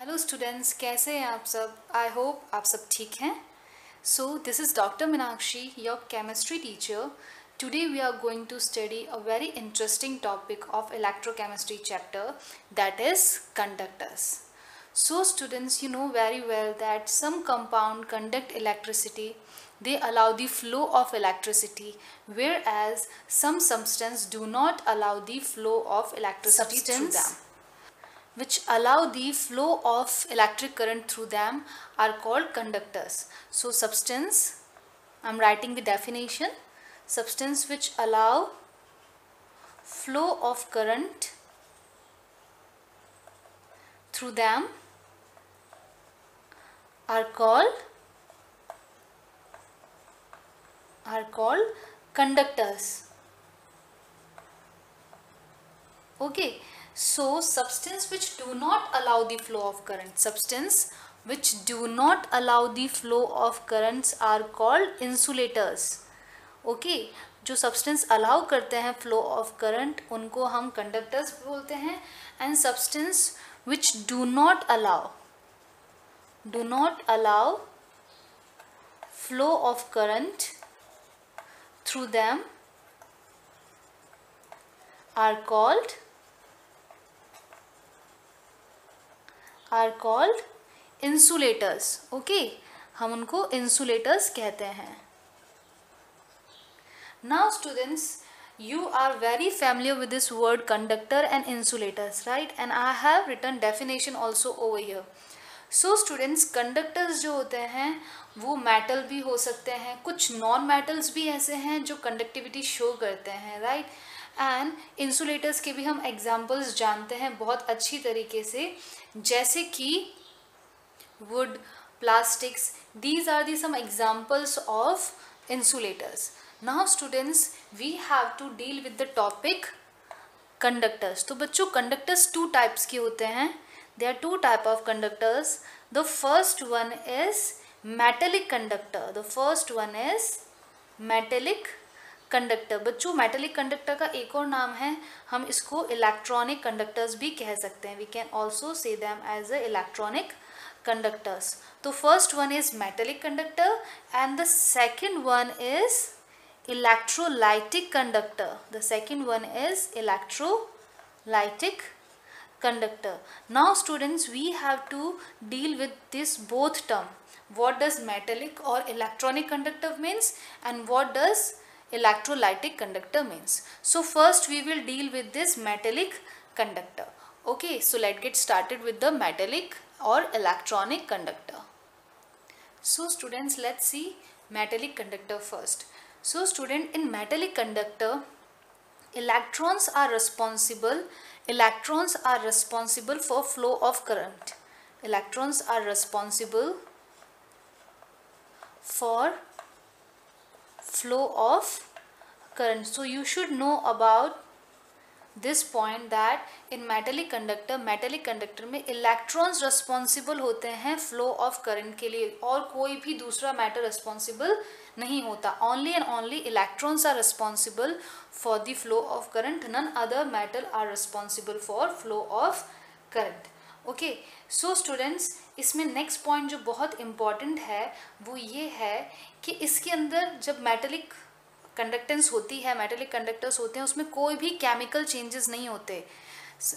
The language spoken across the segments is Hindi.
हेलो स्टूडेंट्स कैसे हैं आप सब? आई होप आप सब ठीक हैं. So this is doctor Meenakshi your chemistry teacher today we are going to study a very interesting topic of electrochemistry chapter that is conductors so students you know very well that some compound conduct electricity they allow the flow of electricity whereas substance do not allow the flow of electricity which allow the flow of electric current through them are called conductors. So substance, I am writing the definition, substance which allow flow of current through them are called are called conductors. Okay so substance which do not allow the flow of current, substance which do not allow the flow of currents are called insulators. Okay, जो सब्सटेंस अलाउ करते हैं फ्लो ऑफ़ करंट उनको हम कंडक्टर्स बोलते हैं and substance which do not allow do not allow flow of current through them are called are called insulators, okay? हम उनको इंसुलेटर्स कहते हैं। Now students you are very familiar with this word conductor and insulators right and I have written definition also over here so students conductors जो होते हैं, वो मेटल भी हो सकते हैं। कुछ नॉन मेटल्स भी ऐसे हैं जो कंडक्टिविटी शो करते हैं राइट right? एंड इंसुलेटर्स के भी हम एग्जाम्पल्स जानते हैं बहुत अच्छी तरीके से, जैसे कि wood plastics these are the some examples of insulators now students we have to deal with the topic conductors तो बच्चों कंडक्टर्स टू टाइप्स के होते हैं। They are two type of conductors the first one is metallic conductor the first one is metallic conductor बच्चों मेटेलिक कंडक्टर का एक और नाम है, हम इसको इलेक्ट्रॉनिक कंडक्टर्स भी कह सकते हैं। We can also say them as a electronic conductors तो first one is metallic conductor and the second one is electrolytic conductor the second one is electrolytic conductor. Now, students, we have to deal with this both term. What does metallic or electronic conductor means and what does electrolytic conductor means. So first we will deal with this metallic conductor. Okay, so let's get started with the metallic or electronic conductor. So students, let's see metallic conductor first. So student, in metallic conductor, electrons are responsible, electrons are responsible for flow of current. Electrons are responsible for flow of current so you should know about this point that in metallic conductor metallic conductor में electrons responsible होते हैं flow of current के लिए और कोई भी दूसरा matter responsible नहीं होता only and only electrons are responsible for the flow of current none other metal are responsible for flow of current okay so students इसमें नेक्स्ट पॉइंट जो बहुत इंपॉर्टेंट है, वो ये है कि इसके अंदर जब मेटलिक कंडक्टेंस होती है मेटेलिक कंडक्टर्स होते हैं, उसमें कोई भी केमिकल चेंजेस नहीं होते।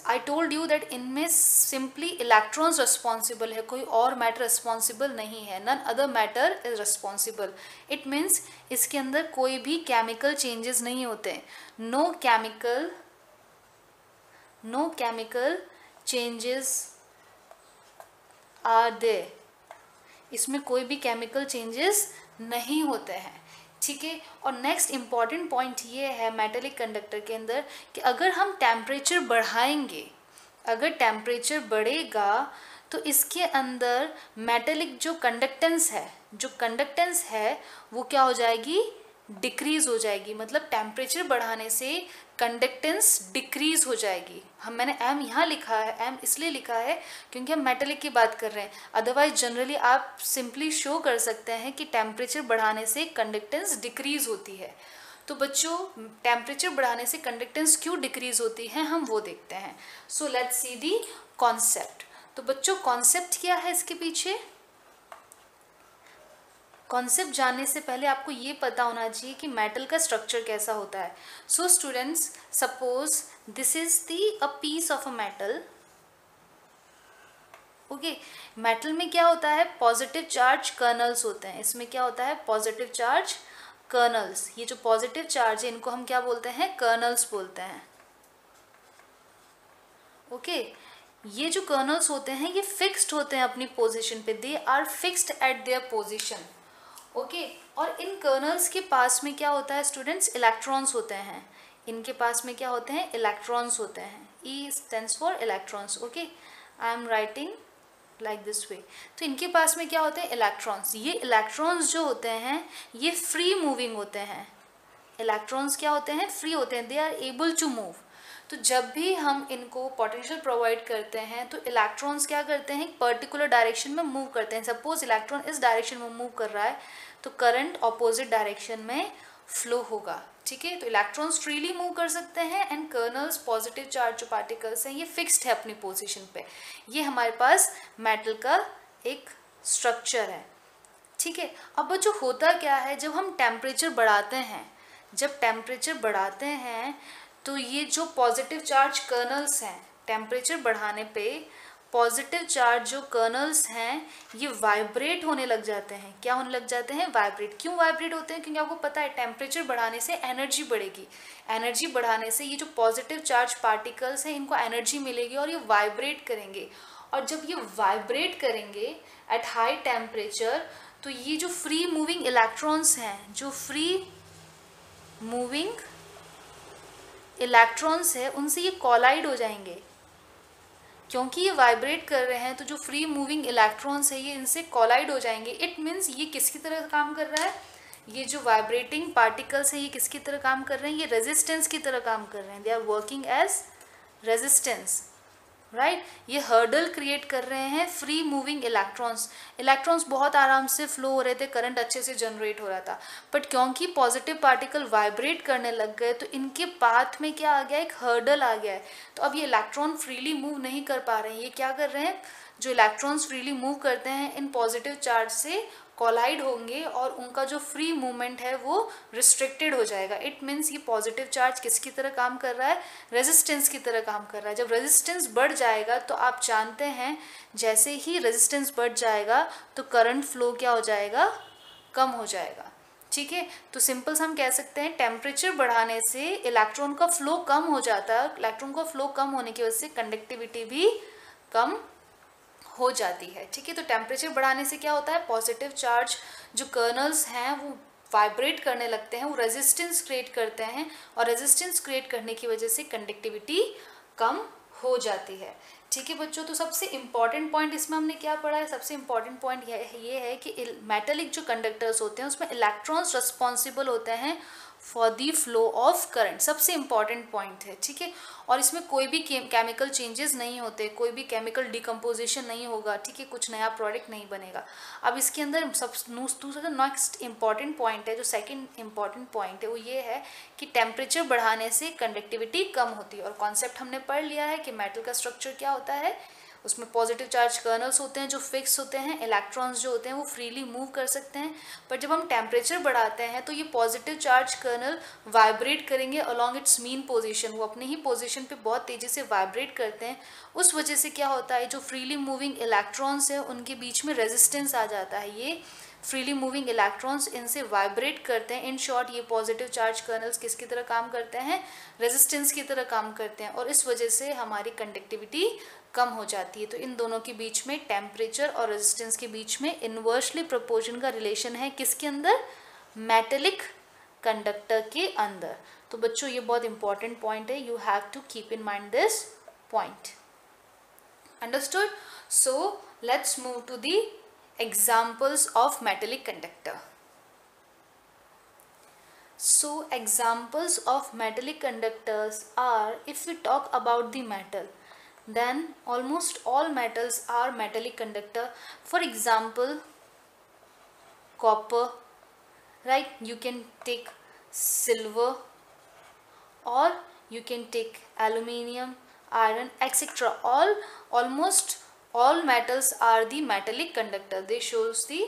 आई टोल्ड यू दैट इनमें सिंपली इलेक्ट्रॉन्स रिस्पॉन्सिबल है, कोई और मैटर रिस्पॉन्सिबल नहीं है none other matter is responsible it means इसके अंदर कोई भी केमिकल चेंजेस नहीं होते। No chemical no chemical changes are they इसमें कोई भी केमिकल चेंजेस नहीं होते हैं, ठीक है? और नेक्स्ट इंपॉर्टेंट पॉइंट ये है मेटेलिक कंडक्टर के अंदर कि अगर हम टेम्परेचर बढ़ाएँगे, अगर टेम्परेचर बढ़ेगा तो इसके अंदर मेटेलिक जो कंडक्टेंस है, जो कंडक्टेंस है, वो क्या हो जाएगी? डिक्रीज हो जाएगी। मतलब टेम्परेचर बढ़ाने से कंडक्टेंस डिक्रीज हो जाएगी। हम, मैंने एम यहाँ लिखा है एम इसलिए लिखा है क्योंकि हम मेटेलिक की बात कर रहे हैं। अदरवाइज़ जनरली आप सिंपली शो कर सकते हैं कि टेम्परेचर बढ़ाने से कंडक्टेंस डिक्रीज होती है। तो बच्चों टेम्परेचर बढ़ाने से कंडक्टेंस क्यों डिक्रीज होती है, हम वो देखते हैं। So let's see the concept तो बच्चों कॉन्सेप्ट क्या है इसके पीछे? कॉन्सेप्ट जानने से पहले आपको ये पता होना चाहिए कि मेटल का स्ट्रक्चर कैसा होता है। So students suppose this is the a piece of a metal okay metal में क्या होता है? पॉजिटिव चार्ज कर्नल्स होते हैं। इसमें क्या होता है? पॉजिटिव चार्ज कर्नल्स ये जो पॉजिटिव चार्ज है इनको हम क्या बोलते हैं? कर्नल्स बोलते हैं। ओके okay, ये जो कर्नल्स होते हैं ये फिक्स्ड होते हैं अपनी पोजीशन पे। They are fixed at their position okay और इन कर्नल्स के पास में क्या होता है स्टूडेंट्स इलेक्ट्रॉन्स होते हैं। इनके पास में क्या होते हैं? इलेक्ट्रॉन्स होते हैं। E stands for electrons okay I am writing like this way तो इनके पास में क्या होते हैं? इलेक्ट्रॉन्स ये इलेक्ट्रॉन्स जो होते हैं, ये फ्री मूविंग होते हैं। इलेक्ट्रॉन्स क्या होते हैं? फ्री होते हैं. They are able to move तो जब भी हम इनको पोटेंशियल प्रोवाइड करते हैं तो इलेक्ट्रॉन्स क्या करते हैं? पर्टिकुलर डायरेक्शन में मूव करते हैं। सपोज़ इलेक्ट्रॉन इस डायरेक्शन में मूव कर रहा है तो करंट ऑपोजिट डायरेक्शन में फ्लो होगा। ठीक है? तो इलेक्ट्रॉन्स फ्रीली मूव कर सकते हैं एंड कर्नल्स पॉजिटिव चार्ज जो पार्टिकल्स हैं, ये फिक्स्ड है अपनी पोजीशन पे। ये हमारे पास मेटल का एक स्ट्रक्चर है। ठीक है? अब जो होता क्या है? जब हम टेम्परेचर बढ़ाते हैं, जब टेम्परेचर बढ़ाते हैं तो ये जो पॉजिटिव चार्ज कर्नल्स हैं टेम्परेचर बढ़ाने पे पॉजिटिव चार्ज जो कर्नल्स हैं, ये वाइब्रेट होने लग जाते हैं। क्या होने लग जाते हैं? वाइब्रेट क्यों वाइब्रेट होते हैं? क्योंकि आपको पता है टेम्परेचर बढ़ाने से एनर्जी बढ़ेगी। एनर्जी बढ़ाने से ये जो पॉजिटिव चार्ज पार्टिकल्स हैं, इनको एनर्जी मिलेगी और ये वाइब्रेट करेंगे। और जब ये वाइब्रेट करेंगे एट हाई टेम्परेचर तो ये जो फ्री मूविंग इलेक्ट्रॉन्स हैं, जो फ्री मूविंग इलेक्ट्रॉन्स है, उनसे ये कॉलाइड हो जाएँगे। क्योंकि ये वाइब्रेट कर रहे हैं तो जो फ्री मूविंग इलेक्ट्रॉन्स है, ये इनसे कॉलाइड हो जाएँगे। इट मीन्स ये किसकी तरह काम कर रहा है? ये जो वाइब्रेटिंग पार्टिकल्स है, ये किसकी तरह काम कर रहे हैं? ये रेजिस्टेंस की तरह काम कर रहे हैं। They are working as resistance right right? ये हर्डल क्रिएट कर रहे हैं फ्री मूविंग इलेक्ट्रॉन्स इलेक्ट्रॉन्स बहुत आराम से फ्लो हो रहे थे करंट अच्छे से जनरेट हो रहा था. बट क्योंकि पॉजिटिव पार्टिकल वाइब्रेट करने लग गए तो इनके पाथ में क्या आ गया? एक हर्डल आ गया है. तो अब ये इलेक्ट्रॉन फ्रीली मूव नहीं कर पा रहे हैं. ये क्या कर रहे हैं? जो इलेक्ट्रॉन्स फ्रीली मूव करते हैं, इन पॉजिटिव चार्ज से कॉलाइड होंगे और उनका जो फ्री मूवमेंट है वो रिस्ट्रिक्टेड हो जाएगा। इट मीन्स ये पॉजिटिव चार्ज किसकी तरह काम कर रहा है? रेजिस्टेंस की तरह काम कर रहा है। जब रेजिस्टेंस बढ़ जाएगा तो आप जानते हैं, जैसे ही रेजिस्टेंस बढ़ जाएगा तो करंट फ्लो क्या हो जाएगा? कम हो जाएगा। ठीक है? तो सिंपल हम कह सकते हैं टेम्परेचर बढ़ाने से इलेक्ट्रॉन का फ्लो कम हो जाता है। इलेक्ट्रॉन का फ्लो कम होने की वजह से कंडक्टिविटी भी कम हो जाती है। ठीक है तो टेम्परेचर बढ़ाने से क्या होता है? पॉजिटिव चार्ज जो कर्नल्स हैं, वो वाइब्रेट करने लगते हैं, वो रेजिस्टेंस क्रिएट करते हैं और रेजिस्टेंस क्रिएट करने की वजह से कंडक्टिविटी कम हो जाती है। ठीक है बच्चों तो सबसे इंपॉर्टेंट पॉइंट इसमें हमने क्या पढ़ा है? सबसे इंपॉर्टेंट पॉइंट ये है कि मेटलिक जो कंडक्टर्स होते हैं, उसमें इलेक्ट्रॉन्स रिस्पॉन्सिबल होते हैं for the flow of current सबसे इंपॉर्टेंट पॉइंट है, ठीक है? और इसमें कोई भी केमिकल चेंजेस नहीं होते, कोई भी केमिकल डिकम्पोजिशन नहीं होगा, ठीक है? कुछ नया प्रोडक्ट नहीं बनेगा। अब इसके अंदर सब दूसरा नेक्स्ट इंपॉर्टेंट पॉइंट है, जो सेकंड इंपॉर्टेंट पॉइंट है, वो ये है कि टेम्परेचर बढ़ाने से कंडक्टिविटी कम होती है। और कॉन्सेप्ट हमने पढ़ लिया है कि मेटल का स्ट्रक्चर क्या होता है? उसमें पॉजिटिव चार्ज कर्नल्स होते हैं, जो फिक्स होते हैं इलेक्ट्रॉन्स जो होते हैं, वो फ्रीली मूव कर सकते हैं। पर जब हम टेम्परेचर बढ़ाते हैं तो ये पॉजिटिव चार्ज कर्नल वाइब्रेट करेंगे अलॉन्ग इट्स मीन पोजिशन वो अपनी ही पोजिशन पर बहुत तेज़ी से वाइब्रेट करते हैं। उस वजह से क्या होता है, जो फ्रीली मूविंग इलेक्ट्रॉन्स हैं, उनके बीच में रेजिस्टेंस आ जाता है। ये फ्रीली मूविंग इलेक्ट्रॉन्स इनसे वाइब्रेट करते हैं। इन शॉर्ट ये पॉजिटिव चार्ज कर्नल्स किसकी तरह काम करते हैं? रेजिस्टेंस की तरह काम करते हैं। और इस वजह से हमारी कंडक्टिविटी कम हो जाती है। तो इन दोनों के बीच में टेम्परेचर और रेजिस्टेंस के बीच में इन्वर्सली प्रोपोर्शन का रिलेशन है किसके अंदर? मेटेलिक कंडक्टर के अंदर। तो बच्चों, ये बहुत इंपॉर्टेंट पॉइंट है। You have to keep in mind this point understood so let's move to the examples of metallic conductor so, examples of metallic conductors are, if we talk about the metal then almost all metals are metallic conductor. For example copper right? You can take silver or you can take aluminium iron etc all almost all metals are the metallic conductor. They shows the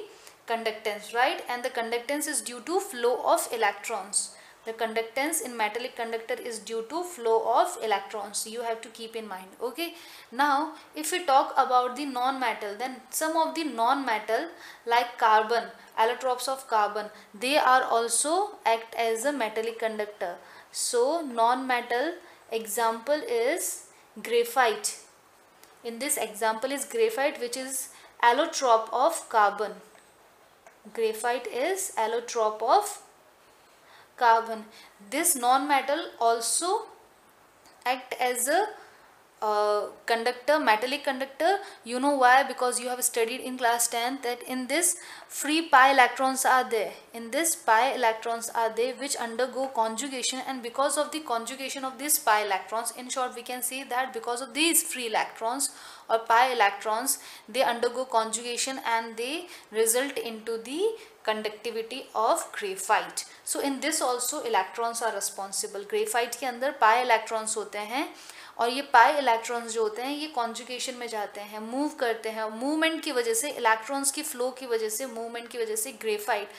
conductance right? And the conductance is due to flow of electrons the conductance in metallic conductor is due to flow of electrons. You have to keep in mind okay? Now if we talk about the non-metal then some of the non-metal like carbon allotropes of carbon they are also act as a metallic conductor. So non-metal example is graphite. In this example is graphite which is allotrope of carbon. Graphite is allotrope of carbon. This non-metal also act as a uh, conductor metallic conductor. You know why? Because you have studied in class 10 that in this free pi electrons are there. In this pi electrons are there which undergo conjugation and because of the conjugation of these pi electrons in short we can say that because of these free electrons or pi electrons they undergo conjugation and they result into the conductivity of graphite. So, in this also electrons are responsible. Graphite के अंदर pi electrons होते हैं और ये पाई इलेक्ट्रॉन्स जो होते हैं, ये कॉन्जुगेशन में जाते हैं मूव करते हैं। मूवमेंट की वजह से इलेक्ट्रॉन्स की फ्लो की वजह से मूवमेंट की वजह से ग्रेफाइट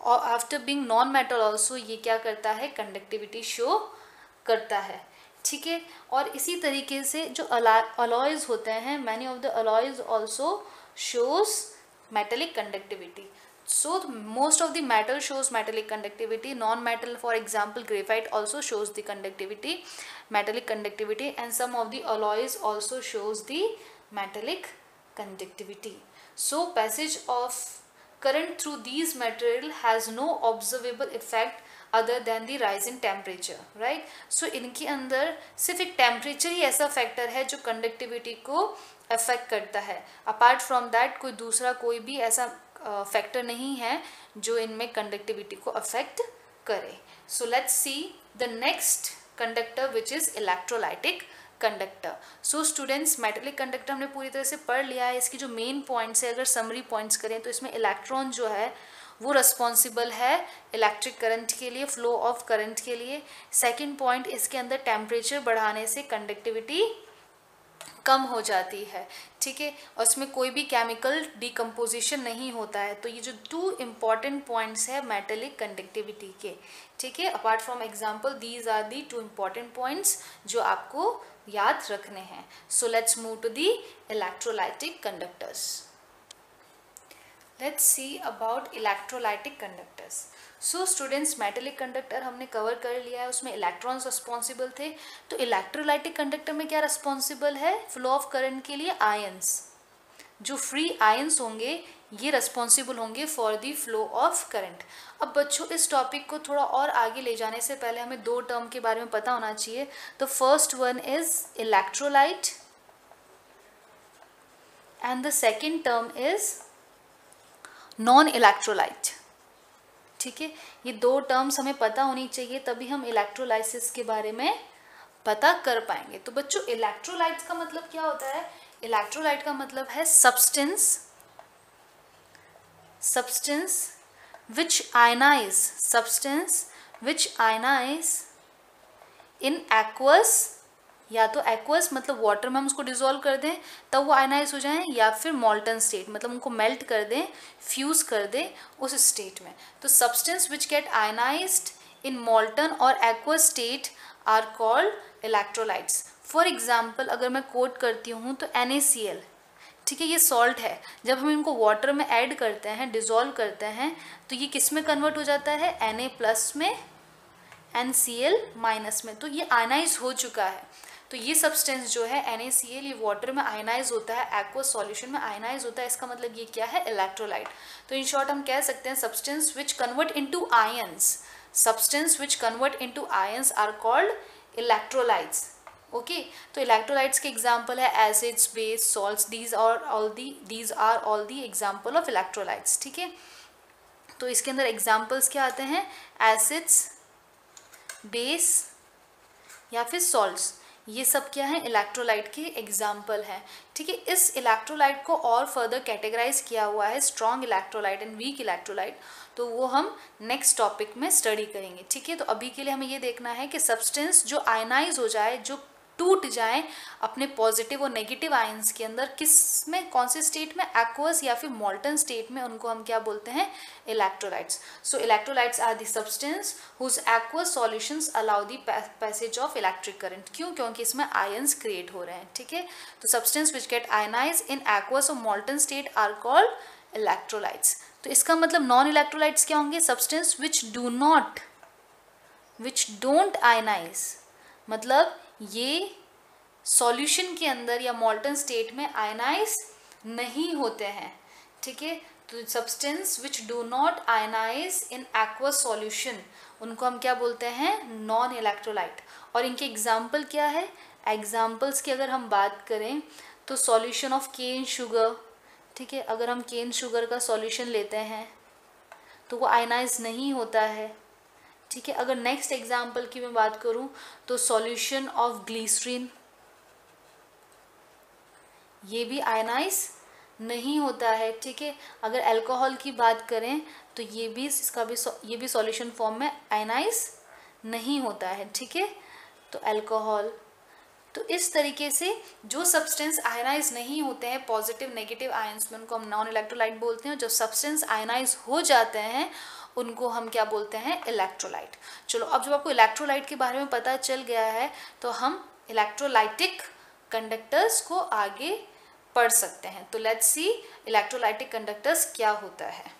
और after being non metal also ये क्या करता है? कंडक्टिविटी शो करता है। ठीक है? और इसी तरीके से जो अलॉयज होते हैं many of the alloys also shows metallic conductivity so most of the metal shows metallic conductivity non-metal for example graphite also shows the conductivity metallic conductivity and some of the alloys also shows the metallic conductivity so passage of current through these material has no observable effect other than the rise in temperature right so इनके अंदर सिर्फ़ एक टेम्परेचर ही ऐसा फैक्टर है जो कंडक्टिविटी को अफेक्ट करता है अपार्ट फ्रॉम दैट कोई दूसरा कोई भी ऐसा फैक्टर नहीं है जो इनमें कंडक्टिविटी को अफेक्ट करे। So let's see the next conductor which is electrolytic conductor so students metallic conductor हमने पूरी तरह से पढ़ लिया है। इसकी जो मेन पॉइंट्स है, अगर समरी पॉइंट्स करें तो इसमें इलेक्ट्रॉन जो है, वो रिस्पॉन्सिबल है इलेक्ट्रिक करंट के लिए फ्लो ऑफ़ करंट के लिए। सेकेंड पॉइंट इसके अंदर टेम्परेचर बढ़ाने से कंडक्टिविटी कम हो जाती है, ठीक है? और कोई भी केमिकल डिकम्पोजिशन नहीं होता है। तो ये जो टू इंपॉर्टेंट पॉइंट्स है मेटेलिक कंडक्टिविटी के, ठीक है? Apart from example these are the two important points जो आपको याद रखने हैं। So let's move to the electrolytic conductors let's see about electrolytic conductors so students metallic conductor हमने कवर कर लिया है, उसमें इलेक्ट्रॉन्स रिस्पॉन्सिबल थे। तो इलेक्ट्रोलाइटिक कंडक्टर में क्या रिस्पॉन्सिबल है? फ्लो ऑफ़ करंट के लिए आयंस जो फ्री आयंस होंगे, ये रिस्पॉन्सिबल होंगे for the flow of current अब बच्चों, इस टॉपिक को थोड़ा और आगे ले जाने से पहले हमें दो टर्म के बारे में पता होना चाहिए। The first one is electrolyte and the second term is non electrolyte ठीक है? ये दो टर्म्स हमें पता होनी चाहिए, तभी हम इलेक्ट्रोलाइसिस के बारे में पता कर पाएँगे। तो बच्चों इलेक्ट्रोलाइट का मतलब क्या होता है? इलेक्ट्रोलाइट का मतलब है substance substance which ionize substance which ionize in aqueous या तो एक्वस मतलब वाटर में हम उसको डिजोल्व कर दें, तब वो आयनाइज हो जाएँ, या फिर मॉल्टन स्टेट मतलब उनको मेल्ट कर दें फ्यूज़ कर दें उस स्टेट में। तो substance which get ionized in molten और aqueous state are called electrolytes for example अगर मैं कोट करती हूँ तो एन ठीक है, ये सॉल्ट है। जब हम इनको वाटर में ऐड करते हैं डिज़ोल्व करते हैं तो ये किसमें कन्वर्ट हो जाता है? एन प्लस में एन सी एल माइनस में। तो ये आयनाइज हो चुका है। तो ये सब्सटेंस जो है एन ये वाटर में आयनाइज होता है एक्वस सॉल्यूशन में आयनाइज होता है, इसका मतलब ये क्या है? इलेक्ट्रोलाइट तो इन शॉर्ट हम कह सकते हैं substance which convert into ions substance which convert into ions are called electrolytes okay तो इलेक्ट्रोलाइट्स के एग्ज़ाम्पल है acids base salts these are all the these are all the example of electrolytes ठीक है? तो इसके अंदर एग्जाम्पल्स क्या आते हैं? एसिड्स बेस या फिर सॉल्ट्स ये सब क्या है? इलेक्ट्रोलाइट के एग्ज़ाम्पल हैं। ठीक है, इस इलेक्ट्रोलाइट को और फर्दर कैटेगराइज किया हुआ है strong electrolyte and weak electrolyte तो वो हम नेक्स्ट टॉपिक में स्टडी करेंगे। ठीक है तो अभी के लिए हमें ये देखना है कि सब्सटेंस जो आयनाइज हो जाए, जो टूट जाएँ अपने पॉजिटिव और नेगेटिव आयंस के अंदर किसमें कौन से स्टेट में एक्वस या फिर मॉल्टन स्टेट में, उनको हम क्या बोलते हैं? Electrolytes so electrolytes are the substance whose aqueous solutions allow the passage of electric current क्यों? क्योंकि इसमें आयंस क्रिएट हो रहे हैं, ठीक है? तो substance which get ionize in aqueous और molten state are called electrolytes तो इसका मतलब नॉन इलेक्ट्रोलाइट्स क्या होंगे? Substance which do not which don't ionize मतलब ये सॉल्यूशन के अंदर या मॉल्टन स्टेट में आयनाइज नहीं होते हैं, ठीक है? तो substance which do not ionize in aqua solution उनको हम क्या बोलते हैं? नॉन इलेक्ट्रोलाइट और इनके एग्ज़ाम्पल क्या है? एग्जाम्पल्स की अगर हम बात करें तो सॉल्यूशन ऑफ़ केन शुगर ठीक है? अगर हम केन शुगर का सॉल्यूशन लेते हैं तो वो आयनाइज नहीं होता है। ठीक है, अगर नेक्स्ट एग्ज़ाम्पल की मैं बात करूँ तो सॉल्यूशन ऑफ़ ग्लीसरीन ये भी आयनाइज नहीं होता है, ठीक है? अगर अल्कोहल की बात करें तो ये भी, इसका भी ये भी सॉल्यूशन फॉर्म में आयनाइज नहीं होता है, ठीक है? तो अल्कोहल तो इस तरीके से जो सब्सटेंस आयनाइज नहीं होते हैं पॉजिटिव नेगेटिव आयंस में उनको हम नॉन इलेक्ट्रोलाइट बोलते हैं जब सब्सटेंस आयनाइज हो जाते हैं उनको हम क्या बोलते हैं? इलेक्ट्रोलाइट चलो अब जब आपको इलेक्ट्रोलाइट के बारे में पता चल गया है तो हम इलेक्ट्रोलाइटिक कंडक्टर्स को आगे पढ़ सकते हैं। तो लेट्स सी इलेक्ट्रोलाइटिक कंडक्टर्स क्या होता है।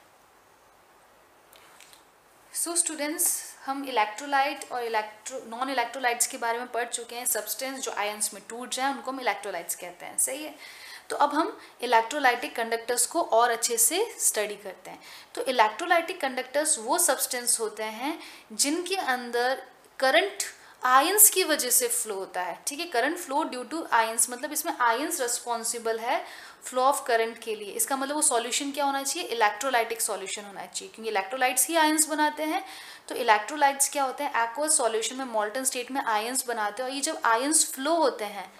सो so, स्टूडेंट्स हम इलेक्ट्रोलाइट और इलेक्ट्रो नॉन इलेक्ट्रोलाइट्स के बारे में पढ़ चुके हैं। सब्सटेंस जो आयंस में टूट जाए उनको हम इलेक्ट्रोलाइट्स कहते हैं। सही है? तो अब हम इलेक्ट्रोलाइटिक कंडक्टर्स को और अच्छे से स्टडी करते हैं। तो इलेक्ट्रोलाइटिक कंडक्टर्स वो सब्सटेंस होते हैं जिनके अंदर करंट आयंस की वजह से फ्लो होता है। ठीक है current flow due to ions मतलब इसमें आयंस रिस्पॉन्सिबल है फ्लो ऑफ़ करंट के लिए। इसका मतलब वो सॉल्यूशन क्या होना चाहिए? इलेक्ट्रोलाइटिक सॉल्यूशन होना चाहिए। क्योंकि इलेक्ट्रोलाइट्स ही आयंस बनाते हैं तो इलेक्ट्रोलाइट्स क्या होते हैं? एक्वस सॉल्यूशन में मॉल्टन स्टेट में आयंस बनाते हैं और ये जब आयंस फ्लो होते हैं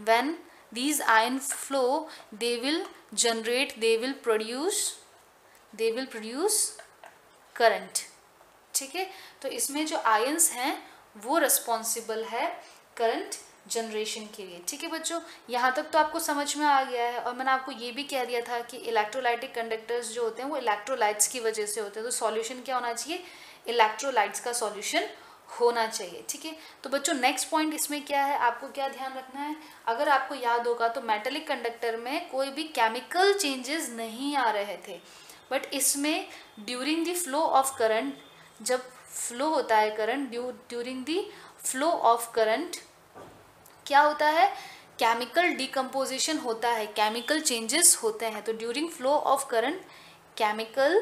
when these ion flow, they will generate, they will produce, they will produce current. ठीक है? तो इसमें जो आयंस हैं, वो रिस्पॉन्सिबल है करंट जनरेशन के लिए। ठीक है बच्चों? यहाँ तक तो आपको समझ में आ गया है और मैंने आपको ये भी कह दिया था कि इलेक्ट्रोलाइटिक कंडक्टर्स जो होते हैं, वो इलेक्ट्रोलाइट्स की वजह से होते हैं। तो सॉल्यूशन क्या होना चाहिए? इलेक्ट्रोलाइट्स का सॉल्यूशन होना चाहिए, ठीक है? तो बच्चों नेक्स्ट पॉइंट इसमें क्या है? आपको क्या ध्यान रखना है? अगर आपको याद होगा तो मेटेलिक कंडक्टर में कोई भी केमिकल चेंजेस नहीं आ रहे थे। बट इसमें during the flow of current जब फ्लो होता है current during the flow of current क्या होता है? केमिकल डिकम्पोजिशन होता है केमिकल चेंजेस होते हैं। तो during flow of current chemical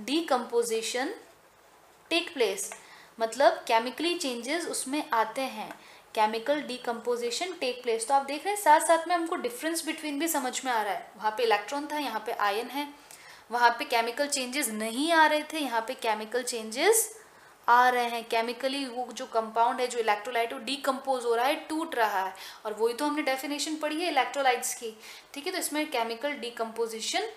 decomposition take place मतलब केमिकली चेंजेस उसमें आते हैं. केमिकल डिकम्पोजिशन टेक प्लेस तो आप देख रहे हैं, साथ साथ में हमको डिफरेंस बिटवीन भी समझ में आ रहा है. वहाँ पे इलेक्ट्रॉन था, यहाँ पे आयन है. वहाँ पे केमिकल चेंजेस नहीं आ रहे थे, यहाँ पे केमिकल चेंजेस आ रहे हैं. केमिकली वो जो कंपाउंड है, जो इलेक्ट्रोलाइट वो डिकम्पोज हो रहा है, टूट रहा है. और वही तो हमने डेफिनेशन पढ़ी है इलेक्ट्रोलाइट्स की. ठीक है तो इसमें केमिकल डिकम्पोजिशन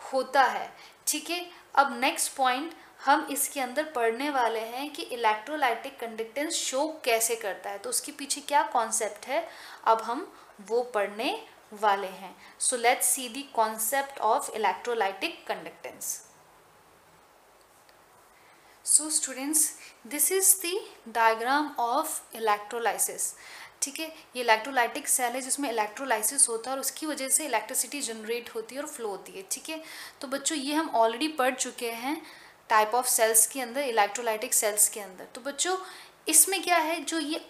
होता है. ठीक है, अब नेक्स्ट पॉइंट हम इसके अंदर पढ़ने वाले हैं कि इलेक्ट्रोलाइटिक कंडक्टेंस शो कैसे करता है। तो उसके पीछे क्या कॉन्सेप्ट है, अब हम वो पढ़ने वाले हैं। So let's see the concept of electrolytic conductance so students this is the diagram of electrolysis ठीक है? ये इलेक्ट्रोलाइटिक सेल है जिसमें इलेक्ट्रोलाइसिस होता है और उसकी वजह से इलेक्ट्रिसिटी जनरेट होती है और फ्लो होती है। ठीक है? तो बच्चों, ये हम ऑलरेडी पढ़ चुके हैं। टाइप ऑफ़ सेल्स के अंदर इलेक्ट्रोलाइटिक सेल्स के अंदर। तो बच्चों, इसमें क्या है, जो ये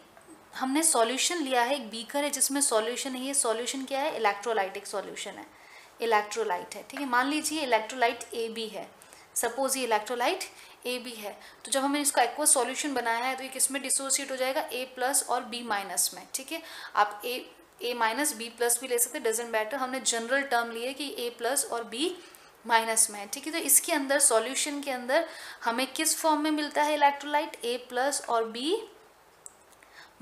हमने सॉल्यूशन लिया है, एक बीकर है जिसमें सॉल्यूशन है, ये सॉल्यूशन क्या है? इलेक्ट्रोलाइटिक सॉल्यूशन है। इलेक्ट्रोलाइट है, ठीक है? मान लीजिए इलेक्ट्रोलाइट ए बी है। सपोज़ ये इलेक्ट्रोलाइट ए बी है। तो जब हमने इसका एक्वा सॉल्यूशन बनाया है तो ये किसमें डिसोसिएट हो जाएगा? ए प्लस और बी माइनस में, ठीक है? आप A A minus B plus भी ले सकते डजेंट बैटर हमने जनरल टर्म लिए कि ए प्लस और बी माइनस में ठीक है? तो इसके अंदर सॉल्यूशन के अंदर हमें किस फॉर्म में मिलता है इलेक्ट्रोलाइट ए प्लस और बी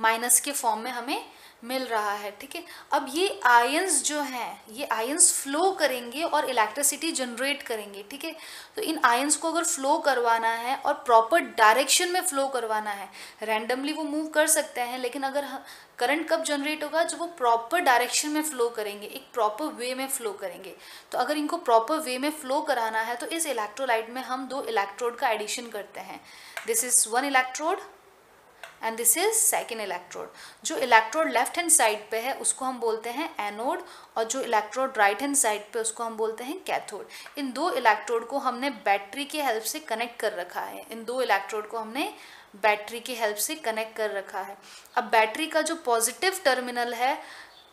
माइनस के फॉर्म में हमें मिल रहा है, ठीक है? अब ये आयंस जो हैं, ये आयंस फ्लो करेंगे और इलेक्ट्रिसिटी जनरेट करेंगे, ठीक है? तो इन आयंस को अगर फ्लो करवाना है और प्रॉपर डायरेक्शन में फ्लो करवाना है रैंडमली वो मूव कर सकते हैं, लेकिन अगर करंट कब जनरेट होगा? जब वो प्रॉपर डायरेक्शन में फ्लो करेंगे, एक प्रॉपर वे में फ्लो करेंगे। तो अगर इनको प्रॉपर वे में फ्लो कराना है तो इस इलेक्ट्रोलाइट में हम दो इलेक्ट्रोड का एडिशन करते हैं। This is one electrode and this is second electrode जो इलेक्ट्रोड लेफ़्ट हैंड साइड पे है, उसको हम बोलते हैं एनोड और जो इलेक्ट्रोड राइट हैंड साइड पे, उसको हम बोलते हैं कैथोड इन दो इलेक्ट्रोड को हमने बैटरी के हेल्प से कनेक्ट कर रखा है. इन दो इलेक्ट्रोड को हमने बैटरी की हेल्प से कनेक्ट कर रखा है. अब बैटरी का जो पॉजिटिव टर्मिनल है,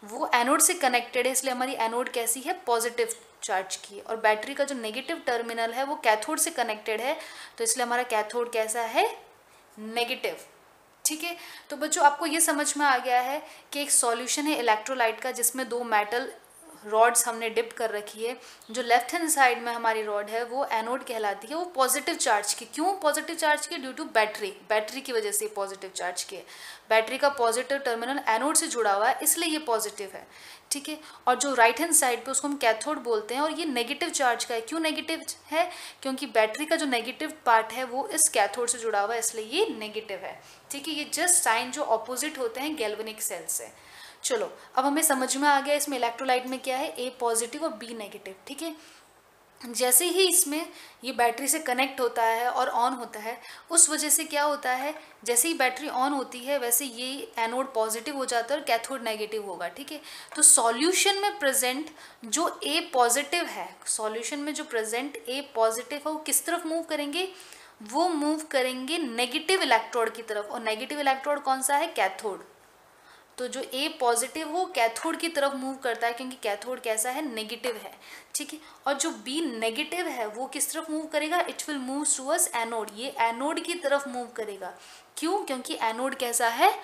वो एनोड से कनेक्टेड है, इसलिए हमारी एनोड कैसी है? पॉजिटिव चार्ज की और बैटरी का जो नेगेटिव टर्मिनल है, वो कैथोड से कनेक्टेड है. तो इसलिए हमारा कैथोड कैसा है? नेगेटिव ठीक है? तो बच्चों, आपको ये समझ में आ गया है कि एक सॉल्यूशन है इलेक्ट्रोलाइट का, जिसमें दो मेटल रॉड्स हमने डिप कर रखी है। जो लेफ़्ट हैंड साइड में हमारी रॉड है, वो एनोड कहलाती है, वो पॉजिटिव चार्ज की। क्यों पॉजिटिव चार्ज की? ड्यू टू बैटरी बैटरी की वजह से पॉजिटिव चार्ज की है। बैटरी का पॉजिटिव टर्मिनल एनोड से जुड़ा हुआ है, इसलिए ये पॉजिटिव है। ठीक है? और जो राइट हैंड साइड पे उसको हम कैथोड बोलते हैं, और ये नेगेटिव चार्ज का है। क्यों नेगेटिव है? क्योंकि बैटरी का जो नेगेटिव पार्ट है, वो इस कैथोड से जुड़ा हुआ है, इसलिए ये नेगेटिव है। ठीक है? ये जस्ट साइन जो ऑपोजिट होते हैं गैल्वेनिक सेल से। चलो, अब हमें समझ में आ गया इसमें इलेक्ट्रोलाइट में क्या है? ए पॉजिटिव और बी नेगेटिव ठीक है? जैसे ही इसमें ये बैटरी से कनेक्ट होता है और ऑन होता है, उस वजह से क्या होता है? जैसे ही बैटरी ऑन होती है, वैसे ये एनोड पॉजिटिव हो जाता है और कैथोड नेगेटिव होगा, ठीक है? तो सॉल्यूशन में प्रेजेंट जो ए पॉजिटिव है सॉल्यूशन में जो प्रेजेंट ए पॉजिटिव है, वो किस तरफ़ मूव करेंगे? वो मूव करेंगे नेगेटिव इलेक्ट्रोड की तरफ़ और नेगेटिव इलेक्ट्रोड कौन सा है? कैथोड तो जो ए पॉजिटिव हो कैथोड की तरफ़ मूव करता है, क्योंकि कैथोड कैसा है? नेगेटिव है। ठीक है? और जो बी नेगेटिव है, वो किस तरफ़ मूव करेगा? It will move towards anode ये एनोड की तरफ़ मूव करेगा। क्यों? क्योंकि एनोड कैसा है?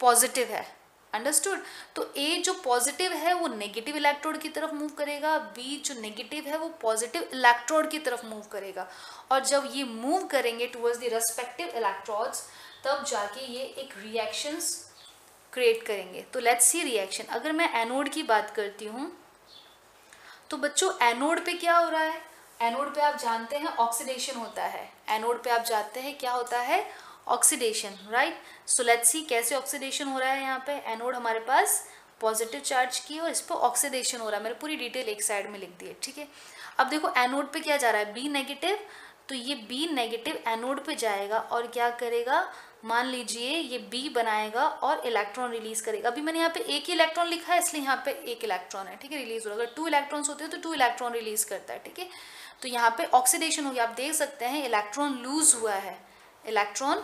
पॉजिटिव है। अंडरस्टूड तो ए जो पॉजिटिव है, वो नेगेटिव इलेक्ट्रोड की तरफ़ मूव करेगा। बी जो नेगेटिव है, वो पॉजिटिव इलेक्ट्रोड की तरफ़ मूव करेगा। और जब ये मूव करेंगे टूवर्ड्स द रेस्पेक्टिव इलेक्ट्रोड्स तब जाके ये एक रिएक्शंस क्रिएट करेंगे। तो लेट्स सी रिएक्शन अगर मैं एनोड की बात करती हूँ तो बच्चों एनोड पे क्या हो रहा है? एनोड पे आप जानते हैं ऑक्सीडेशन होता है। एनोड पे आप जानते हैं क्या होता है? Oxidation right so let's see कैसे ऑक्सीडेशन हो रहा है यहाँ पे। एनोड हमारे पास पॉजिटिव चार्ज की और इस पर ऑक्सीडेशन हो रहा है। मैंने पूरी डिटेल एक साइड में लिख दी है, ठीक है? अब देखो एनोड पे क्या जा रहा है? बी नेगेटिव तो ये बी नेगेटिव एनोड पे जाएगा और क्या करेगा? मान लीजिए ये बी बनाएगा और इलेक्ट्रॉन रिलीज़ करेगा। अभी मैंने यहाँ पे एक ही इलेक्ट्रॉन लिखा है, इसलिए यहाँ पे एक इलेक्ट्रॉन है, ठीक है? रिलीज़ हो रहा है अगर टू इलेक्ट्रॉन्स होते हैं तो टू इलेक्ट्रॉन रिलीज़ करता है, ठीक है? तो यहाँ पे ऑक्सीडेशन हो गया। आप देख सकते हैं इलेक्ट्रॉन लूज हुआ है। इलेक्ट्रॉन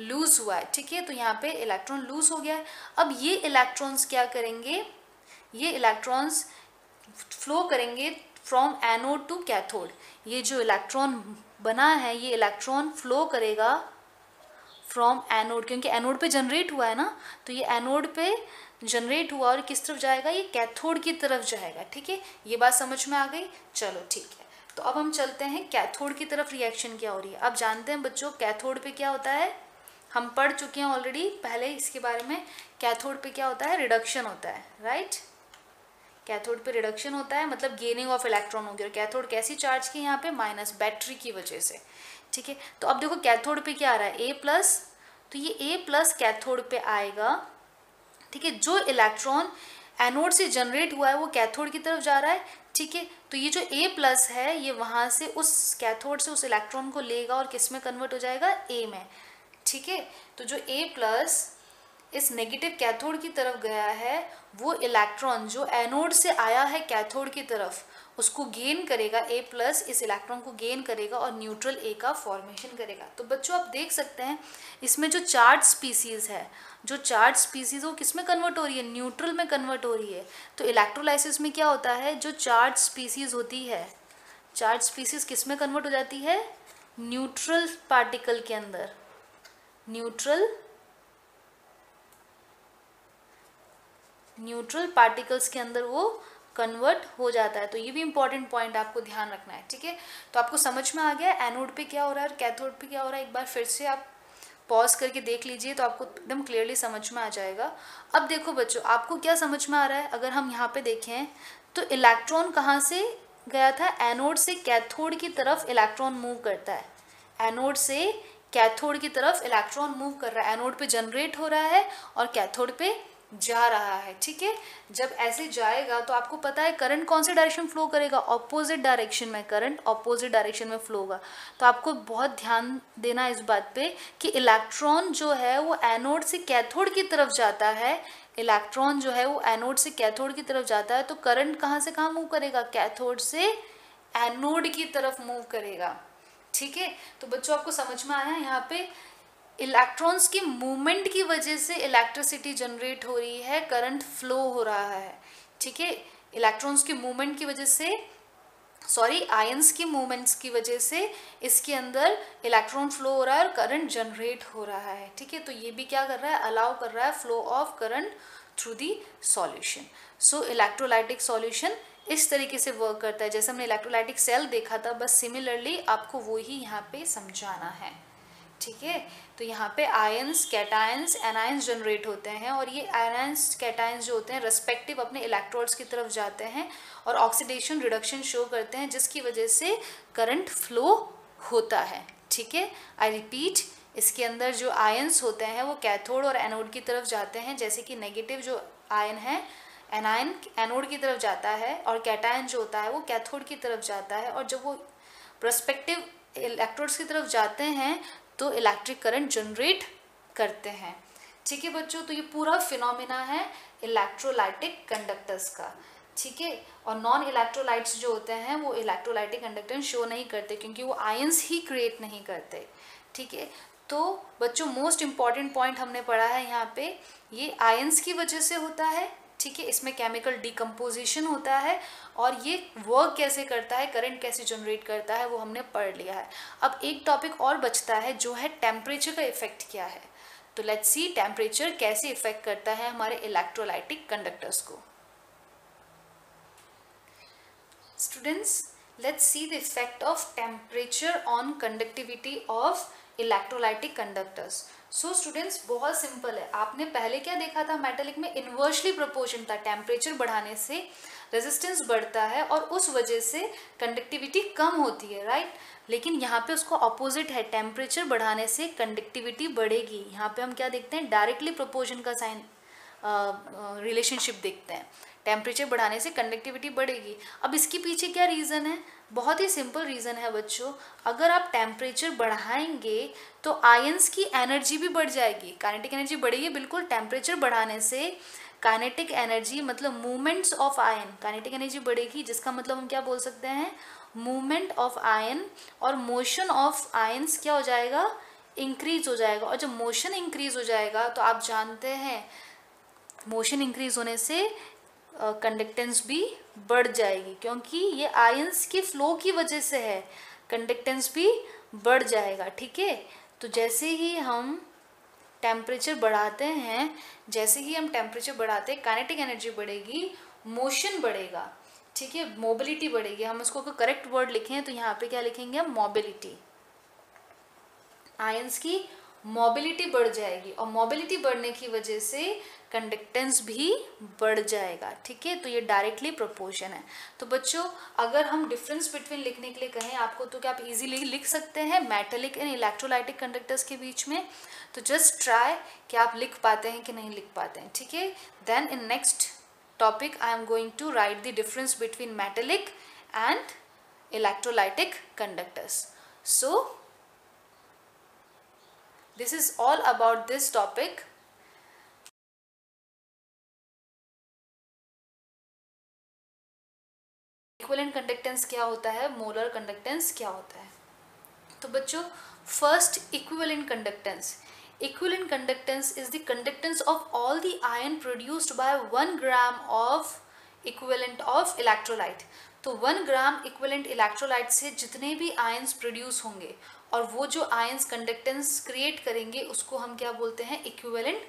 लूज हुआ है, ठीक है? तो यहाँ पे इलेक्ट्रॉन लूज हो गया है। अब ये इलेक्ट्रॉन्स क्या करेंगे? ये इलेक्ट्रॉन्स फ्लो करेंगे फ्रॉम एनोड टू कैथोड ये जो इलेक्ट्रॉन बना है, ये इलेक्ट्रॉन फ्लो करेगा फ्रॉम एनोड क्योंकि एनोड पे जनरेट हुआ है ना तो ये एनोड पे जनरेट हुआ और किस तरफ़ जाएगा? ये कैथोड की तरफ़ जाएगा, ठीक है? ये बात समझ में आ गई? चलो, ठीक है। तो अब हम चलते हैं कैथोड की तरफ़ रिएक्शन क्या हो रही है। अब जानते हैं बच्चों कैथोड पे क्या होता है? हम पढ़ चुके हैं ऑलरेडी पहले इसके बारे में। कैथोड पे क्या होता है? रिडक्शन होता है राइट कैथोड पे रिडक्शन होता है मतलब गेनिंग ऑफ़ इलेक्ट्रॉन हो गया। और कैथोड कैसी चार्ज की यहाँ पे? माइनस बैटरी की वजह से। ठीक है? तो अब देखो कैथोड पे क्या आ रहा है? ए प्लस तो ये ए प्लस कैथोड पे आएगा। ठीक है? जो इलेक्ट्रॉन एनोड से जनरेट हुआ है, वो कैथोड की तरफ़ जा रहा है। ठीक है? तो ये जो ए प्लस है, ये वहाँ से उस कैथोड से उस इलेक्ट्रॉन को लेगा और किसमें कन्वर्ट हो जाएगा? ए में। ठीक है? तो जो ए प्लस इस नेगेटिव कैथोड की तरफ़ गया है, वो इलेक्ट्रॉन जो एनोड से आया है कैथोड की तरफ़ उसको गेन करेगा ए प्लस इस इलेक्ट्रॉन को गेन करेगा और न्यूट्रल ए का फॉर्मेशन करेगा। तो बच्चों, आप देख सकते हैं, इसमें जो चार्ज स्पीसीज है, जो चार्ज स्पीसीज वो किसमें कन्वर्ट हो रही है? न्यूट्रल में कन्वर्ट हो रही है। तो इलेक्ट्रोलाइसिस में क्या होता है? जो चार्ज स्पीसीज होती है, चार्ज स्पीसीज किसमें कन्वर्ट हो जाती है? न्यूट्रल पार्टिकल के अंदर। न्यूट्रल न्यूट्रल पार्टिकल्स के अंदर वो कन्वर्ट हो जाता है तो ये भी इंपॉर्टेंट पॉइंट आपको ध्यान रखना है, ठीक है? तो आपको समझ में आ गया एनोड पे क्या हो रहा है और कैथोड पे क्या हो रहा है? एक बार फिर से आप पॉज करके देख लीजिए तो आपको एकदम क्लियरली समझ में आ जाएगा। अब देखो बच्चों, आपको क्या समझ में आ रहा है? अगर हम यहाँ पे देखें तो इलेक्ट्रॉन कहाँ से गया था? एनोड से कैथोड की तरफ़ इलेक्ट्रॉन मूव करता है। एनोड से कैथोड की तरफ़ इलेक्ट्रॉन मूव कर रहा है। एनोड पे जनरेट हो रहा है और कैथोड पे जा रहा है, ठीक है? जब ऐसे जाएगा तो आपको पता है करंट कौन से डायरेक्शन फ्लो करेगा? ऑपोजिट डायरेक्शन में करंट ऑपोजिट डायरेक्शन में फ्लो होगा। तो आपको बहुत ध्यान देना इस बात पे कि इलेक्ट्रॉन जो है वो एनोड से कैथोड की तरफ़ जाता है। इलेक्ट्रॉन जो है वो एनोड से कैथोड की तरफ़ जाता है तो करंट कहाँ से कहाँ मूव करेगा? कैथोड से एनोड की तरफ़ मूव करेगा। ठीक है? तो बच्चों, आपको समझ में आया यहाँ पे? इलेक्ट्रॉन्स की मूवमेंट की वजह से इलेक्ट्रिसिटी जनरेट हो रही है करंट फ्लो हो रहा है। ठीक है? इलेक्ट्रॉन्स की मूवमेंट की वजह से सॉरी आयंस की मूवमेंट्स की वजह से इसके अंदर इलेक्ट्रॉन फ्लो हो रहा है और करंट जनरेट हो रहा है। ठीक है? तो ये भी क्या कर रहा है? अलाउ कर रहा है flow of current through the solution so electrolytic solution इस तरीके से वर्क करता है। जैसे हमने इलेक्ट्रोलाइटिक सेल देखा था, बस सिमिलरली आपको वो ही यहाँ पे समझाना है। ठीक है? तो यहाँ पे आयंस कैटायंस एनायंस जनरेट होते हैं और ये आयंस कैटायंस जो होते हैं रेस्पेक्टिव अपने इलेक्ट्रोड्स की तरफ़ जाते हैं और ऑक्सीडेशन रिडक्शन शो करते हैं, जिसकी वजह से करंट फ्लो होता है। ठीक है? आई रिपीट इसके अंदर जो आयंस होते हैं, वो कैथोड और एनोड की तरफ़ जाते हैं, जैसे कि नेगेटिव जो आयन है एनायन एनोड की तरफ़ जाता है और कैटायन जो होता है, वो कैथोड की तरफ़ जाता है और जब वो प्रस्पेक्टिव इलेक्ट्रोड्स की तरफ़ जाते हैं तो इलेक्ट्रिक करंट जनरेट करते हैं। ठीक है बच्चों तो ये पूरा फिनोमिना है इलेक्ट्रोलाइटिक कंडक्टर्स का। ठीक है? और नॉन इलेक्ट्रोलाइट्स जो होते हैं, वो इलेक्ट्रोलाइटिक कंडक्टेंस शो नहीं करते क्योंकि वो आयंस ही क्रिएट नहीं करते। ठीक है? तो बच्चों मोस्ट इंपॉर्टेंट पॉइंट हमने पढ़ा है यहाँ पे, ये आयंस की वजह से होता है ठीक है, इसमें केमिकल डिकम्पोजिशन होता है और ये वर्क कैसे करता है करंट कैसे जनरेट करता है, वो हमने पढ़ लिया है। अब एक टॉपिक और बचता है जो है टेम्परेचर का इफ़ेक्ट क्या है। तो लेट्स सी टेम्परेचर कैसे इफ़ेक्ट करता है हमारे इलेक्ट्रोलाइटिक कंडक्टर्स को। Students let's see the effect of temperature on conductivity of electrolytic conductors so so, students बहुत सिंपल है। आपने पहले क्या देखा था? मेटेलिक में इन्वर्सली प्रोपोर्शन था। टेम्परेचर बढ़ाने से रेजिस्टेंस बढ़ता है और उस वजह से कंडक्टिविटी कम होती है राइट लेकिन यहाँ पे उसको अपोजिट है। टेम्परेचर बढ़ाने से कंडक्टिविटी बढ़ेगी। यहाँ पे हम क्या देखते हैं? डायरेक्टली प्रोपोर्शन का साइन रिलेशनशिप देखते हैं। टेम्परेचर बढ़ाने से कंडक्टिविटी बढ़ेगी। अब इसके पीछे क्या रीज़न है? बहुत ही सिंपल रीज़न है बच्चों। अगर आप टेम्परेचर बढ़ाएँगे तो आयंस की एनर्जी भी बढ़ जाएगी। काइनेटिक एनर्जी बढ़ेगी, बिल्कुल टेम्परेचर बढ़ाने से काइनेटिक एनर्जी मतलब movements of ion kinetic energy बढ़ेगी, जिसका मतलब हम क्या बोल सकते हैं? मूवमेंट ऑफ़ आयन और मोशन ऑफ़ आयन्स क्या हो जाएगा? इंक्रीज हो जाएगा। और जब मोशन इंक्रीज हो जाएगा तो आप जानते हैं मोशन इंक्रीज होने से कंडक्टेंस uh, भी बढ़ जाएगी क्योंकि ये आयंस के फ्लो की वजह से है। कंडक्टेंस भी बढ़ जाएगा ठीक है? तो जैसे ही हम टेम्परेचर बढ़ाते हैं जैसे ही हम टेम्परेचर बढ़ाते हैं काइनेटिक एनर्जी बढ़ेगी मोशन बढ़ेगा ठीक है? मोबिलिटी बढ़ेगी। हम इसको करेक्ट वर्ड लिखें तो यहाँ पे क्या लिखेंगे हम? मोबिलिटी आयंस की मोबिलिटी बढ़ जाएगी और मोबिलिटी बढ़ने की वजह से कंडक्टेंस भी बढ़ जाएगा, ठीक है? तो ये डायरेक्टली प्रोपोर्शन है। तो बच्चों, अगर हम डिफरेंस बिटवीन लिखने के लिए कहें, आपको तो क्या आप इजीली लिख सकते हैं मेटेलिक एंड इलेक्ट्रोलाइटिक कंडक्टर्स के बीच में? तो जस्ट ट्राई कि आप लिख पाते हैं कि नहीं लिख पाते हैं, ठीक है? Then in next topic I am going to write the difference between metallic and electrolytic conductors so this is all about this topic equivalent conductance क्या होता है मोलर कंडक्टेंस क्या होता है तो बच्चों first equivalent conductance equivalent conductance is the conductance of all the ion produced by 1 gram of equivalent of electrolyte तो 1 ग्राम इक्वलेंट इलेक्ट्रोलाइट से जितने भी आयंस प्रोड्यूस होंगे और वो जो आयंस कंडक्टेंस क्रिएट करेंगे, उसको हम क्या बोलते हैं? इक्विवेलेंट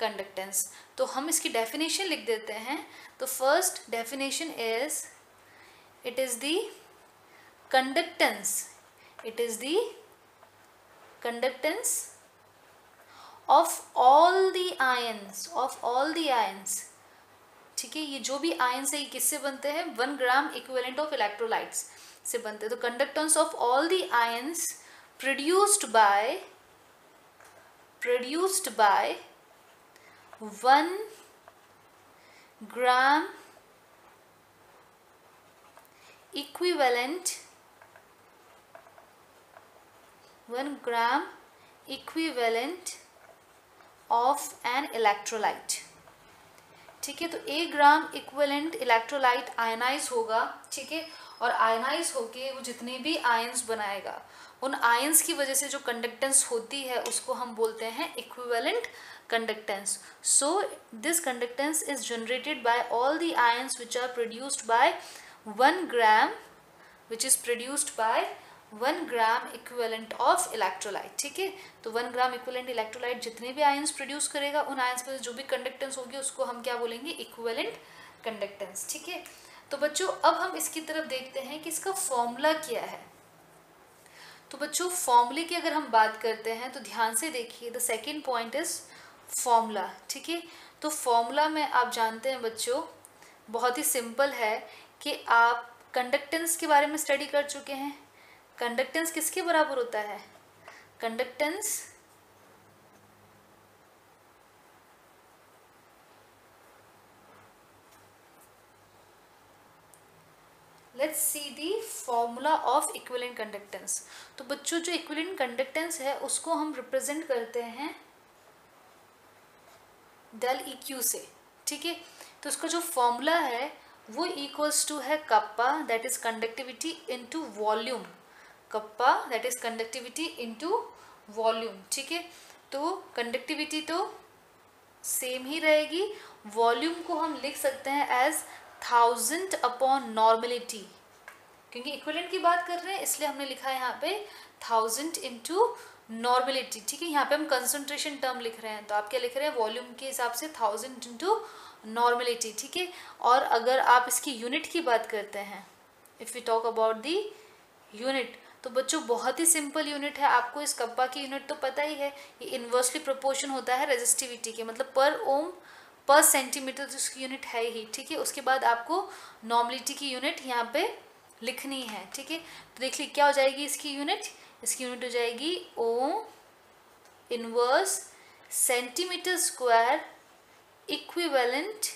कंडक्टेंस तो हम इसकी डेफिनेशन लिख देते हैं। तो first definition is it is the conductance. It is the conductance of all the ions of all the ions ठीक है? ये जो भी आयंस है, ये किससे बनते हैं? One gram equivalent of electrolytes से बनते हैं। तो conductance of all the ions produced by produced by one gram equivalent 1 gram equivalent of an electrolyte. ठीक है तो एक ग्राम इक्वलेंट इलेक्ट्रोलाइट आयनाइज होगा, ठीक है? और आयनाइज होके वो जितने भी आयंस बनाएगा उन आयंस की वजह से जो कंडक्टेंस होती है, उसको हम बोलते हैं equivalent conductance so this conductance is generated by all the ions which are produced by one gram which is produced by one gram equivalent of electrolyte ठीक है? तो वन ग्राम इक्विवेलेंट इलेक्ट्रोलाइट जितने भी आयंस प्रोड्यूस करेगा, उन आयंस पर जो भी कंडक्टेंस होगी, उसको हम क्या बोलेंगे? इक्विवेलेंट कंडक्टेंस ठीक है? तो बच्चों, अब हम इसकी तरफ़ देखते हैं कि इसका फॉर्मूला क्या है। तो बच्चों फॉर्मूले की अगर हम बात करते हैं तो ध्यान से देखिए the second point is formula ठीक है? तो फॉर्मूला में आप जानते हैं बच्चों, बहुत ही सिंपल है कि आप कंडक्टेंस के बारे में स्टडी कर चुके हैं। कंडक्टेंस किसके बराबर होता है? Conductance let's see the formula of equivalent conductance तो बच्चों, जो इक्विलेंट कंडक्टेंस है, उसको हम रिप्रेजेंट करते हैं डेल ई क्यू से, ठीक है? तो उसका जो फॉर्मूला है, वो इक्वल्स टू है kappa that is conductivity into volume kappa that is conductivity into volume ठीक है? तो कंडक्टिविटी तो सेम ही रहेगी। वॉल्यूम को हम लिख सकते हैं एज थाउज़ेंड अपॉन नॉर्मलिटी क्योंकि इक्वलेंट की बात कर रहे हैं, इसलिए हमने लिखा है यहाँ पे थाउज़ेंड इंटू नॉर्मलिटी ठीक है, यहाँ पे हम कंसंट्रेशन टर्म लिख रहे हैं तो आप क्या लिख रहे हैं? वॉल्यूम के हिसाब से थाउज़ेंड इंटू नॉर्मलिटी ठीक है, और अगर आप इसकी यूनिट की बात करते हैं if you talk about the unit तो बच्चों, बहुत ही सिंपल यूनिट है। आपको इस कप्पा की यूनिट तो पता ही है, ये इन्वर्सली प्रोपोर्शन होता है रेजिस्टिविटी के मतलब पर ओम पर सेंटीमीटर तो उसकी यूनिट है ही, ठीक है? उसके बाद आपको नॉर्मलिटी की यूनिट यहाँ पे लिखनी है, ठीक है? तो देख ली, क्या हो जाएगी इसकी यूनिट इसकी यूनिट हो जाएगी ohm inverse centimetre square equivalent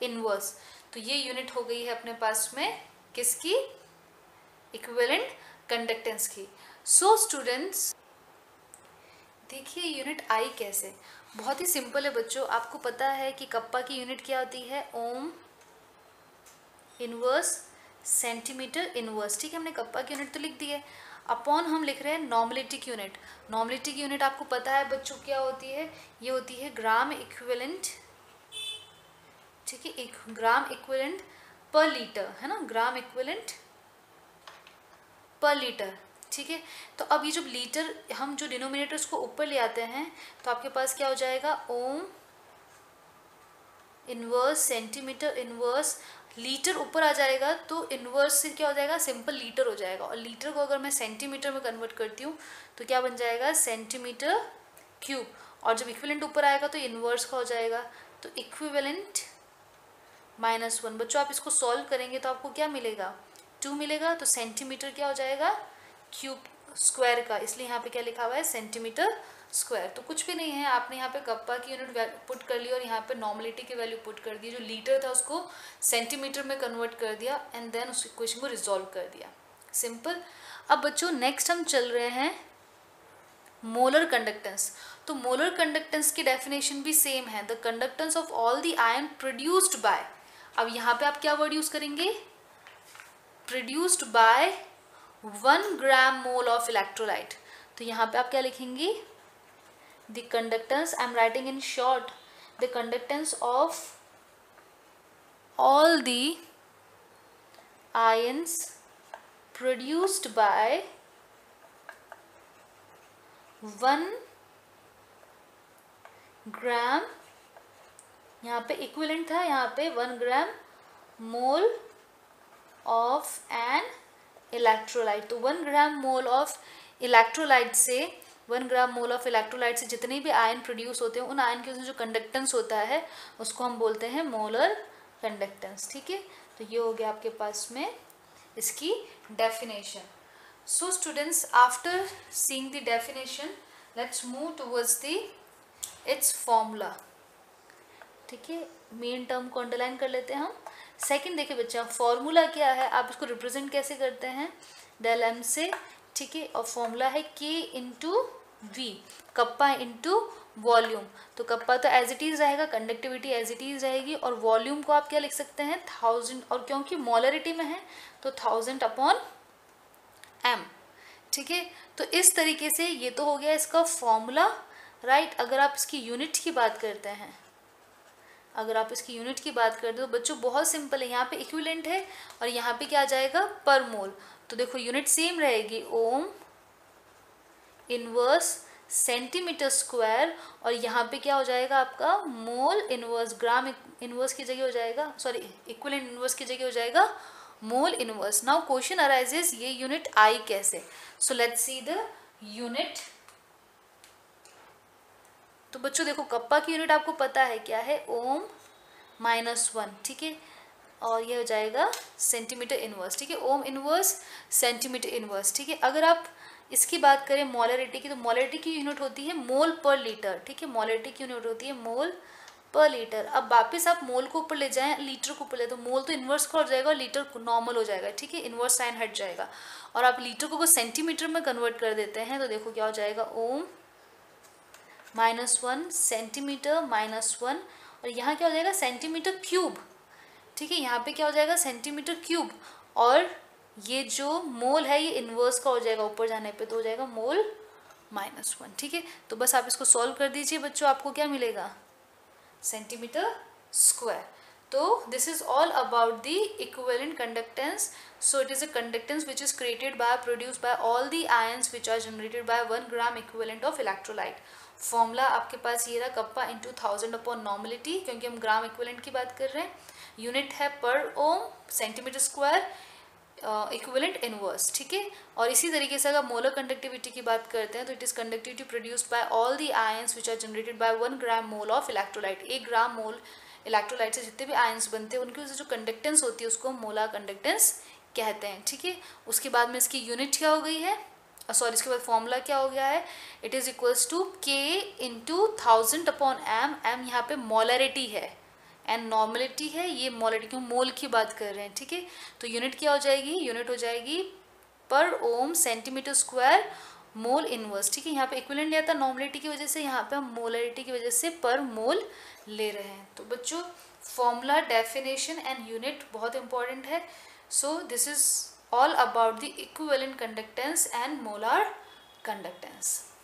inverse तो ये यूनिट हो गई है अपने पास में किसकी? इक्विवेलेंट कंडक्टेंस की. सो स्टूडेंट्स देखिए यूनिट आई कैसे? बहुत ही सिंपल है बच्चों। आपको पता है कि कप्पा की यूनिट क्या होती है? Ohm inverse centimetre inverse. ठीक है, हमने कप्पा की यूनिट तो लिख दी है। अपॉन हम लिख रहे हैं नॉर्मलिटी की यूनिट नॉर्मलिटी की यूनिट आपको पता है बच्चों क्या होती है? ये होती है ग्राम इक्विवेलेंट ठीक है, एक ग्राम इक्विवेलेंट पर लीटर है ना? ग्राम इक्विवेलेंट पर लीटर ठीक है? तो अब ये जब लीटर हम जो डिनोमिनेटर को ऊपर ले आते हैं तो आपके पास क्या हो जाएगा? Ohm inverse centimetre inverse litre ऊपर आ जाएगा तो इन्वर्स से क्या हो जाएगा? सिंपल लीटर हो जाएगा। और लीटर को अगर मैं सेंटीमीटर में कन्वर्ट करती हूँ तो क्या बन जाएगा? सेंटीमीटर क्यूब और जब इक्विवेलेंट ऊपर आएगा तो इन्वर्स का हो जाएगा। तो इक्विवेलेंट माइनस वन बच्चों, आप इसको सॉल्व करेंगे तो आपको क्या मिलेगा? टू मिलेगा तो सेंटीमीटर क्या हो जाएगा? क्यूब स्क्वायर का, इसलिए यहाँ पे क्या लिखा हुआ है? Centimetre square. तो कुछ भी नहीं है, आपने यहाँ पे कप्पा की यूनिट पुट कर ली और यहाँ पे नॉर्मलिटी की वैल्यू पुट कर दी, जो लीटर था उसको सेंटीमीटर में कन्वर्ट कर दिया एंड देन उस इक्वेशन को रिजॉल्व कर दिया। सिंपल अब बच्चों नेक्स्ट हम चल रहे हैं मोलर कंडक्टेंस तो मोलर कंडक्टेंस की डेफिनेशन भी सेम है। The conductance of all the ion produced by अब यहाँ पे आप क्या वर्ड यूज़ करेंगे? Produced by one gram mole of electrolyte. तो यहाँ पे आप क्या लिखेंगी? The conductance I am writing in short the conductance of all the ions produced by one gram यहाँ पे इक्विलेंट था, यहाँ पे one gram mole of an electrolyte तो one gram mole of electrolyte से one gram mole of electrolyte से जितने भी आयन प्रोड्यूस होते हैं, उन आयन के जो कंडक्टेंस होता है, उसको हम बोलते हैं मोलर कंडक्टेंस ठीक है? तो ये हो गया आपके पास में इसकी definition so students after seeing the definition let's move towards the its formula ठीक है? मेन टर्म को अंडरलाइन कर लेते हैं हम. सेकंड देखिए बच्चा फॉर्मूला क्या है? आप इसको रिप्रेजेंट कैसे करते हैं? डेल एम से, ठीक है? और फॉर्मूला है K into V kappa into volume तो कप्पा तो एज इट इज़ रहेगा कंडक्टिविटी एज इट इज़ रहेगी, और वॉल्यूम को आप क्या लिख सकते हैं? थाउज़ेंड और क्योंकि मॉलरिटी में है तो थाउज़ेंड अपॉन एम ठीक है? तो इस तरीके से ये तो हो गया इसका फॉर्मूला राइट अगर आप इसकी यूनिट की बात करते हैं अगर आप इसकी यूनिट की बात हो तो बच्चों बहुत सिंपल है, यहाँ पे इक्विलेंट है और यहाँ पे क्या आ जाएगा? पर मोल तो देखो यूनिट सेम रहेगी ओम इनवर्स सेंटीमीटर स्क्वायर और यहाँ पे क्या हो जाएगा आपका? मोल इनवर्स ग्राम इनवर्स की जगह हो जाएगा सॉरी इक्वलेंट इनवर्स की जगह हो जाएगा mole inverse now question arises ये यूनिट आई कैसे? So let's see the unit तो बच्चों देखो, कप्पा की यूनिट आपको पता है क्या है? ओम माइनस वन ठीक है? और ये हो जाएगा सेंटीमीटर इनवर्स ठीक है? ओम इनवर्स सेंटीमीटर इनवर्स ठीक है? अगर आप इसकी बात करें मोलरिटी की तो मोलरिटी की यूनिट होती है मोल पर लीटर ठीक है? मोलरिटी की यूनिट होती है मोल पर लीटर अब वापस आप मोल को ऊपर ले जाएँ लीटर को ऊपर ले तो मोल तो इन्वर्स का हो जाएगा और लीटर नॉर्मल हो जाएगा, ठीक है? इन्वर्स साइन हट जाएगा। और आप लीटर को सेंटीमीटर में कन्वर्ट कर देते हैं तो देखो क्या हो जाएगा? Ohm minus one centimetre minus one और यहाँ क्या हो जाएगा? Centimetre cube. ठीक है, यहाँ पे क्या हो जाएगा? Centimetre cube. और ये जो मोल है, ये इन्वर्स का हो जाएगा ऊपर जाने पे तो हो जाएगा मोल माइनस वन। ठीक है तो बस आप इसको सॉल्व कर दीजिए बच्चों, आपको क्या मिलेगा? Centimetre square. तो this is all about the equivalent conductance so, it is a conductance which is created by, produced by all the ions which are generated by one gram equivalent of electrolyte. Formula आपके पास ये रहा, kappa into thousand upon normality क्योंकि हम ग्राम इक्विवेलेंट की बात कर रहे हैं। यूनिट है पर ohm centimetre square equivalent inverse ठीक है? और इसी तरीके से अगर मोलर कंडक्टिविटी की बात करते हैं तो it is conductivity produced by all the ions which are generated by one gram mole of electrolyte एक ग्राम मोल इलेक्ट्रोलाइट से जितने भी आयंस बनते हैं, उनकी जो कंडक्टेंस होती है, उसको मोला कंडक्टेंस कहते हैं, ठीक है? उसके बाद में इसकी यूनिट क्या हो गई है? सॉरी इसके बाद फॉर्मूला क्या हो गया है? It is equals to K into thousand upon M M यहाँ पे मोलरिटी है. एंड नॉर्मलिटी है, ये मोलिटी क्यों? मोल की बात कर रहे हैं, ठीक है? तो यूनिट क्या हो जाएगी? यूनिट हो जाएगी पर ohm centimetre square mole inverse ठीक है? यहाँ पे इक्विलेंट लिया था नॉर्मलिटी की वजह से यहाँ पे हम मोलरिटी की वजह से पर मोल ले रहे हैं। तो बच्चों फॉर्मूला डेफिनेशन एंड यूनिट बहुत इंपॉर्टेंट है। So this is all about the equivalent conductance and molar conductance.